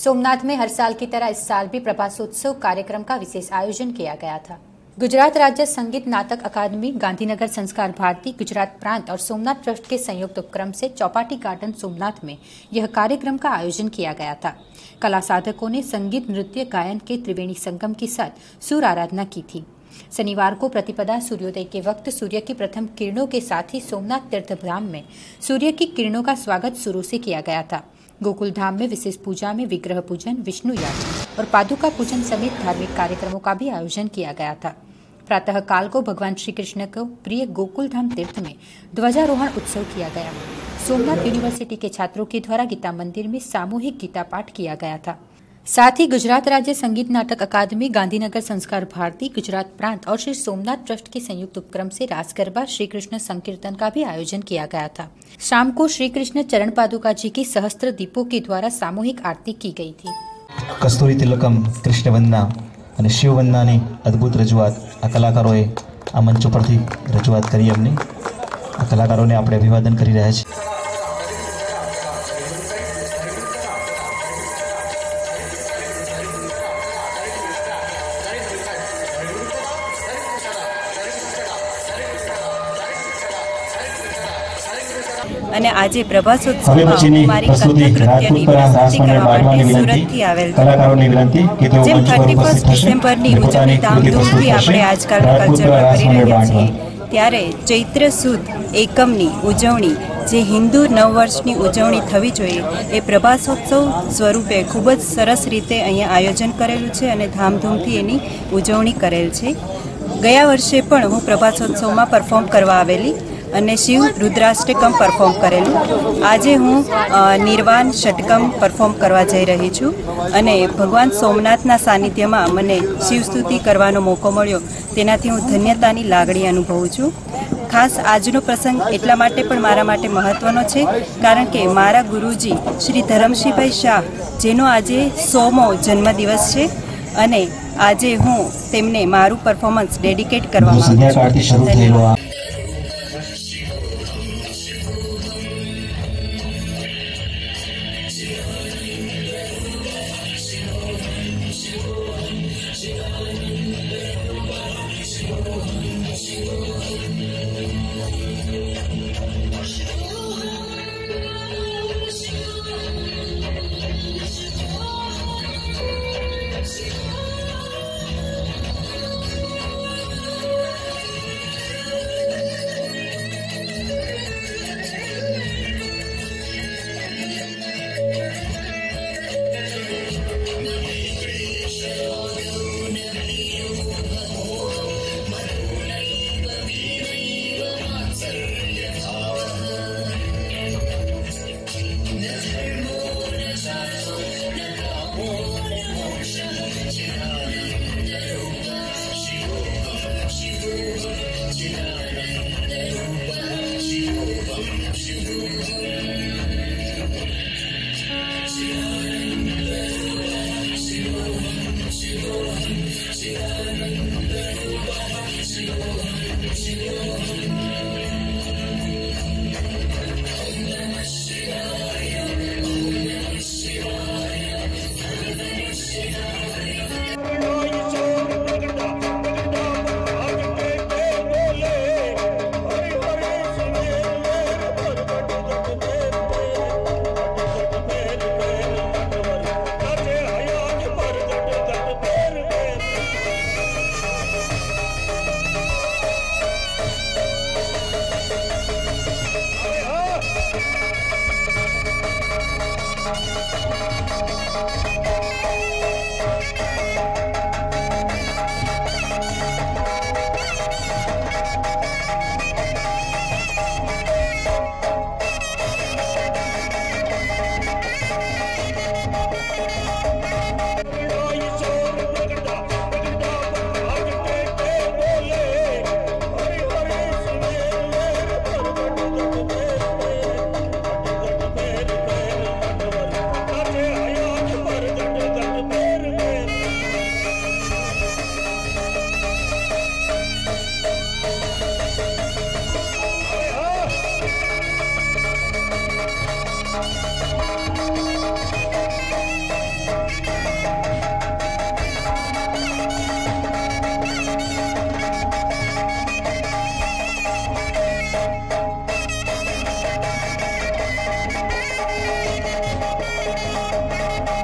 सोमनाथ में हर साल की तरह इस साल भी प्रभासोत्सव कार्यक्रम का विशेष आयोजन किया गया था। गुजरात राज्य संगीत नाटक अकादमी, गांधीनगर संस्कार भारती, गुजरात प्रांत और सोमनाथ ट्रस्ट के संयुक्त उपक्रम से चौपाटी गार्डन सोमनाथ में यह कार्यक्रम का आयोजन किया गया था। कला साधकों ने संगीत, नृत्य, गायन के त्रिवेणी संगम के साथ सूर आराधना की थी। शनिवार को प्रतिपदा सूर्योदय के वक्त सूर्य की प्रथम किरणों के साथ ही सोमनाथ तीर्थधाम में सूर्य की किरणों का स्वागत शुरू से किया गया था। गोकुल धाम में विशेष पूजा में विग्रह पूजन विष्णु याग और पादुका पूजन समेत धार्मिक कार्यक्रमों का भी आयोजन किया गया था। प्रातः काल को भगवान श्री कृष्ण को प्रिय गोकुल धाम तीर्थ में ध्वजारोहण उत्सव किया गया। सोमनाथ यूनिवर्सिटी के छात्रों के द्वारा गीता मंदिर में सामूहिक गीता पाठ किया गया था। साथ ही गुजरात राज्य संगीत नाटक अकादमी गांधीनगर संस्कार भारती गुजरात प्रांत और श्री सोमनाथ ट्रस्ट के संयुक्त उपक्रम से रास गरबा श्री कृष्ण संकीर्तन का भी आयोजन किया गया था शाम को श्री कृष्ण चरण पादुका जी की सहस्त्र दीपों के द्वारा सामूहिक आरती की गई थी કસ્તુરી તિલકમ કૃષ્ણવંદના અને શિવવંદનાની અદ્ભુત રજૂઆત આ કલાકારોએ આ મંચ ઉપરથી રજૂઆત કરી એમની આ કલાકારોને આપણે અભિવાદન કરી રહ્યા છીએ અને આજે પ્રભાસોત્સવમાં મારી નૃત્યની પ્રસ્તુતિ કરવા માટે સુરતથી આવેલ જેમ થર્ટી ફર્સ્ટ ડિસેમ્બરની ઉજવણી ધામધૂમથી આપણે આજકાલના કલ્ચરમાં કરી રહ્યા છીએ. ત્યારે ચૈત્ર સુદ એકમની ઉજવણી જે હિન્દુ નવ વર્ષની ઉજવણી થવી જોઈએ એ પ્રભાસોત્સવ સ્વરૂપે ખૂબ જ સરસ રીતે અહીંયા આયોજન કરેલું છે અને ધામધૂમથી એની ઉજવણી કરેલ છે. ગયા વર્ષે પણ હું પ્રભાસોત્સવમાં પરફોર્મ કરવા આવેલી અને શિવ રુદ્રાષ્ટકમ પરફોર્મ કરેલું. આજે હું નિર્વાણ ષટકમ પરફોર્મ કરવા જઈ રહી છું અને ભગવાન સોમનાથના સાનિધ્યમાં મને શિવસ્તુતિ કરવાનો મોકો મળ્યો. તેનાથી હું ધન્યતાની લાગણી અનુભવું છું. ખાસ આજનો પ્રસંગ એટલા માટે પણ મારા માટે મહત્વનો છે કારણ કે મારા ગુરુજી શ્રી ધરમસિંહભાઈ શાહ જેનો આજે સોમો જન્મદિવસ છે અને આજે હું તેમને મારું પરફોર્મન્સ ડેડિકેટ કરવા માંગુ છું.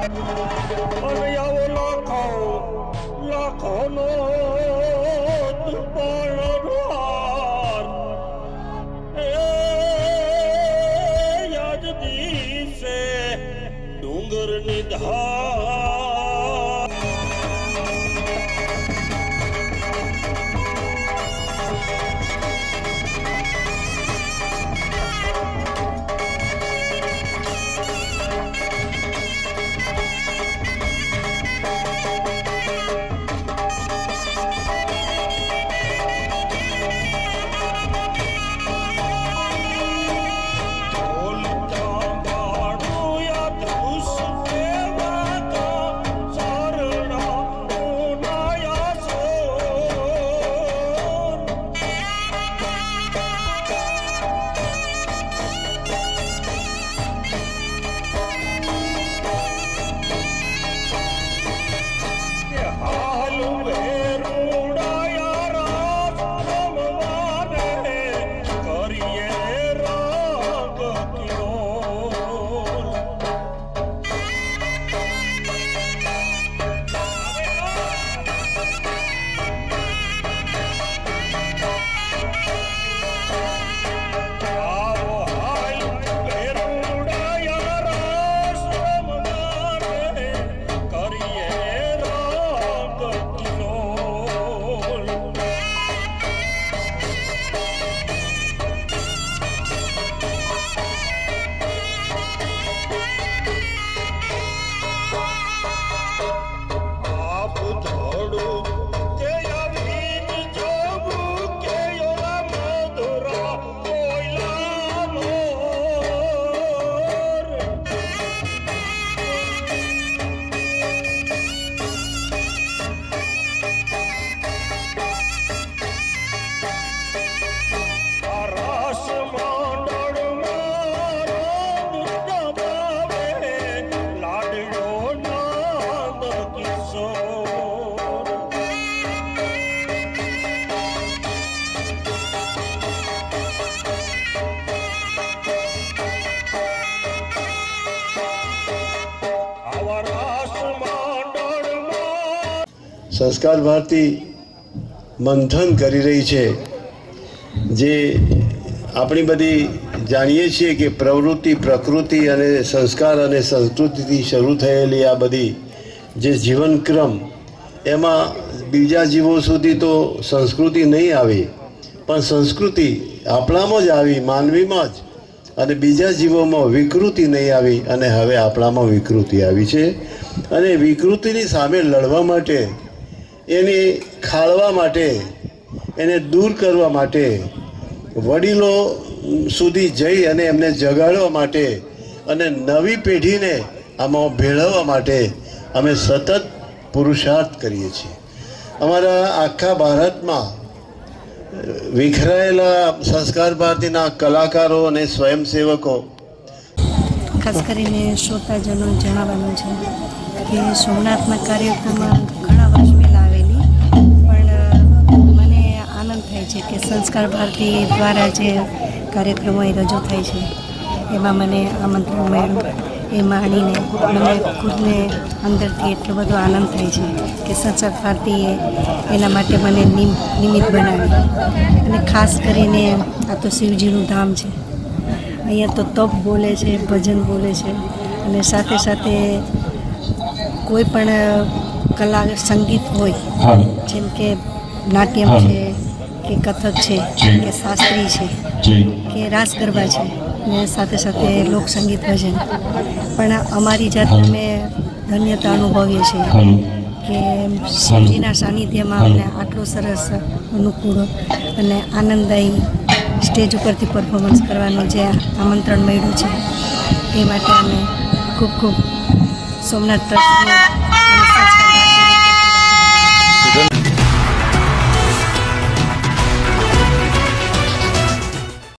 और भैया સંસ્કાર ભારતી મંથન કરી રહી છે, જે આપણી બધી જાણીએ છીએ કે પ્રવૃત્તિ, પ્રકૃતિ અને સંસ્કાર અને સંસ્કૃતિથી શરૂ થયેલી આ બધી જે જીવનક્રમ, એમાં બીજા જીવો સુધી તો સંસ્કૃતિ નહીં આવી, પણ સંસ્કૃતિ આપણામાં જ આવી, માનવીમાં જ, અને બીજા જીવોમાં વિકૃતિ નહીં આવી, અને હવે આપણામાં વિકૃતિ આવી છે. અને વિકૃતિની સામે લડવા માટે એને ખાળવા માટે, એને દૂર કરવા માટે, વડીલો સુધી જઈ અને એમને જગાડવા માટે અને નવી પેઢીને આમાં ભેળવવા માટે અમે સતત પુરુષાર્થ કરીએ છીએ. અમારા આખા ભારતમાં વિખરાયેલા સંસ્કાર ભારતીના કલાકારો અને સ્વયંસેવકો ખાસ કરીને શ્રોતાજનો જણાવવાનું છે કે સોમનાથના કાર્યક્રમમાં કે સંસ્કાર ભારતી દ્વારા જે કાર્યક્રમો એ રજૂ થાય છે એમાં મને આમંત્રણ મળ્યું. એ માણીને મને ખુદને અંદરથી એટલો બધો આનંદ થાય છે કે સંસ્કાર ભારતીએ એના માટે મને નિમ નિમિત્ત બનાવી અને ખાસ કરીને આ તો શિવજીનું ધામ છે. અહીંયા તો તપ બોલે છે ભજન બોલે છે અને સાથે સાથે કોઈ પણ કલા સંગીત હોય જેમ કે નાટ્યમ છે કે કથક છે કે શાસ્ત્રી છે કે રાસ ગરબા છે ને સાથે સાથે લોકસંગીત ભજન. પણ અમારી જાતે અમે ધન્યતા અનુભવીએ છીએ કે શિવજીના સાનિધ્યમાં અમને આટલો સરસ અનુકૂળ અને આનંદદાયી સ્ટેજ ઉપરથી પરફોર્મન્સ કરવાનું જે આમંત્રણ મળ્યું છે એ માટે અમે ખૂબ ખૂબ સોમનાથ ટ્રસ્ટનો